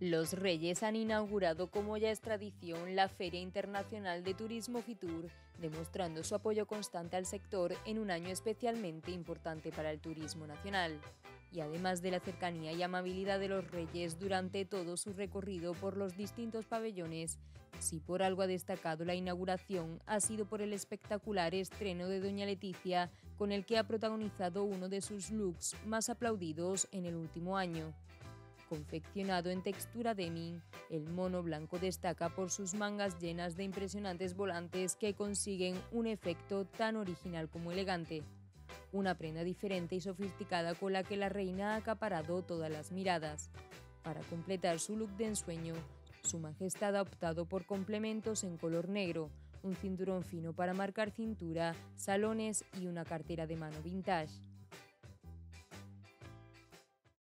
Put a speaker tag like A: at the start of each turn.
A: Los Reyes han inaugurado, como ya es tradición, la Feria Internacional de Turismo Fitur, demostrando su apoyo constante al sector en un año especialmente importante para el turismo nacional. Y además de la cercanía y amabilidad de los Reyes durante todo su recorrido por los distintos pabellones, si por algo ha destacado la inauguración ha sido por el espectacular estreno de Doña Leticia, con el que ha protagonizado uno de sus looks más aplaudidos en el último año. Confeccionado en textura denim, el mono blanco destaca por sus mangas llenas de impresionantes volantes que consiguen un efecto tan original como elegante. Una prenda diferente y sofisticada con la que la reina ha acaparado todas las miradas. Para completar su look de ensueño, su Majestad ha optado por complementos en color negro, un cinturón fino para marcar cintura, salones y una cartera de mano vintage.